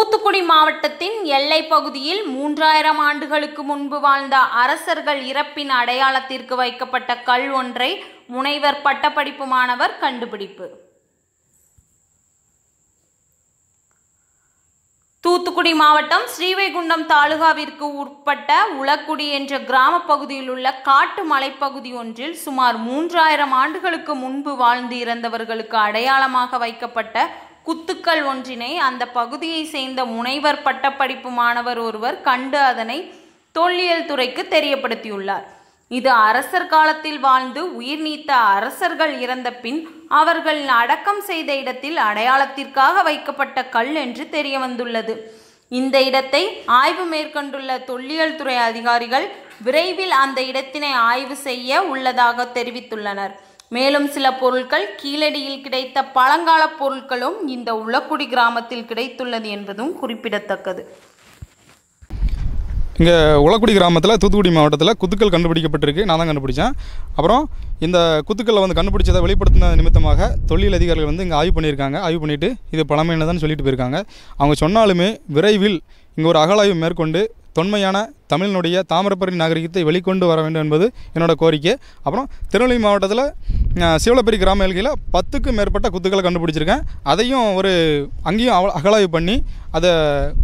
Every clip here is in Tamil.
தூத்துக்குடி மாவட்டத்தின் எல்லை பகுதியில் மூன்றாயிரம் ஆண்டுகளுக்கு முன்பு வாழ்ந்த அரசர்கள் இறப்பின் அடையாளத்திற்கு வைக்கப்பட்ட கல் ஒன்றை முனைவர் பட்டப்படிப்பு மாணவர் கண்டுபிடிப்பு. தூத்துக்குடி மாவட்டம் ஸ்ரீவைகுண்டம் தாலுகாவிற்கு உட்பட்ட உளக்குடி என்ற கிராம பகுதியில் உள்ள காட்டு மலைப்பகுதி ஒன்றில் சுமார் மூன்றாயிரம் ஆண்டுகளுக்கு முன்பு வாழ்ந்து இறந்தவர்களுக்கு அடையாளமாக வைக்கப்பட்ட குத்துக்கள் ஒன்றினை அந்த பகுதியை சேர்ந்த முனைவர் பட்டப்படிப்பு மாணவர் ஒருவர் கண்டு அதனை தொல்லியல் துறைக்கு தெரியப்படுத்தியுள்ளார். இது அரசர் காலத்தில் வாழ்ந்து உயிர் நீத்த அரசர்கள் இறந்த பின் அவர்கள் அடக்கம் செய்த இடத்தில் அடையாளத்திற்காக வைக்கப்பட்ட கல் என்று தெரிய வந்துள்ளது இந்த இடத்தை ஆய்வு மேற்கொண்டுள்ள தொல்லியல் துறை அதிகாரிகள் விரைவில் அந்த இடத்தினை ஆய்வு செய்ய உள்ளதாக தெரிவித்துள்ளனர். மேலும் சில பொருட்கள் கீழடியில் கிடைத்த பழங்கால பொருட்களும் இந்த உளக்குடி கிராமத்தில் கிடைத்துள்ளது என்பதும் குறிப்பிடத்தக்கது. இங்கே உளக்குடி கிராமத்தில் தூத்துக்குடி மாவட்டத்தில் குத்துக்கள் கண்டுபிடிக்கப்பட்டிருக்கு. நான் தான் கண்டுபிடிச்சேன். அப்புறம் இந்த குத்துக்களை வந்து கண்டுபிடிச்சதை வெளிப்படுத்தின நிமித்தமாக தொழில் அதிகாரிகள் வந்து இங்கே ஆய்வு பண்ணியிருக்காங்க. ஆய்வு பண்ணிவிட்டு இது பழமையானதான்னு சொல்லிட்டு போயிருக்காங்க. அவங்க சொன்னாலுமே விரைவில் இங்கே ஒரு அகழாய்வு மேற்கொண்டு தொன்மையான தமிழினுடைய தாமிரபரணி நாகரிகத்தை வெளிக்கொண்டு வர வேண்டும் என்பது என்னோட கோரிக்கை. அப்புறம் திருநெல்வேலி மாவட்டத்தில் அஹ், சிவலப்பரி கிராம எல்கையில் பத்துக்கும் மேற்பட்ட குத்துக்களை கண்டுபிடிச்சிருக்கேன். அதையும் ஒரு அங்கேயும் அவ- அகலாய்வு பண்ணி அதை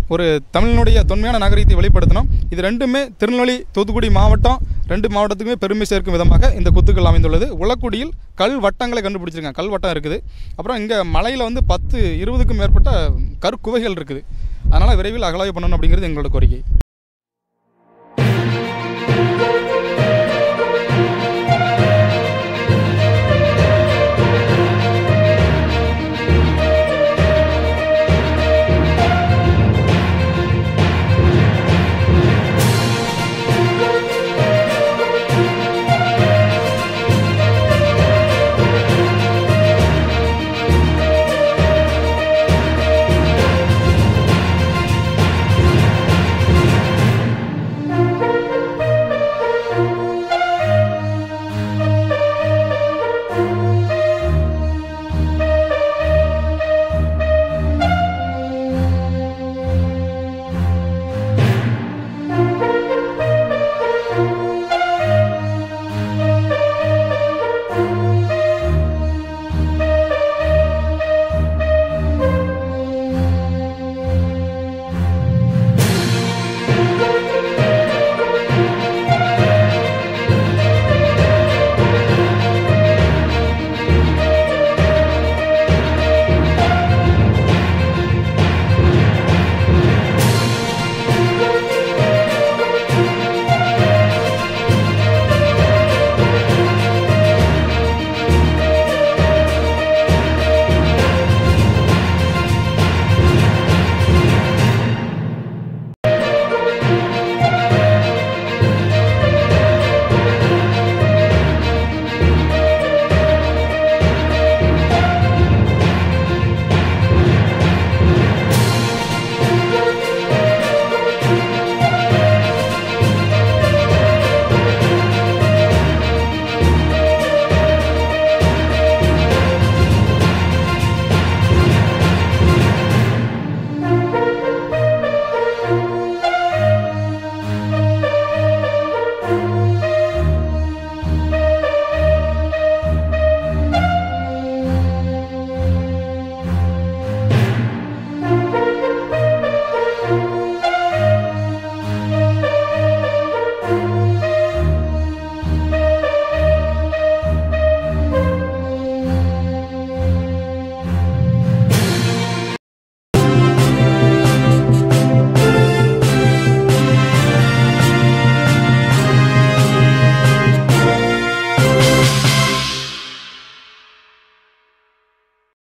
ஒரு தமிழினுடைய தொன்மையான நாகரிகத்தை வெளிப்படுத்தணும். இது ரெண்டுமே திருநெல்வேலி தூத்துக்குடி மாவட்டம் ரெண்டு மாவட்டத்துக்குமே பெருமை சேர்க்கும் விதமாக இந்த குத்துக்கள் அமைந்துள்ளது. உலக்குடியில் கல் வட்டங்களை கண்டுபிடிச்சிருக்கேன். கல் வட்டம் இருக்குது. அப்புறம் இங்கே மலையில் வந்து பத்து இருபதுக்கும் மேற்பட்ட கற்குவைகள் இருக்குது. அதனால் விரைவில் அகலாய்வு பண்ணணும் அப்படிங்கிறது எங்களோட கோரிக்கை.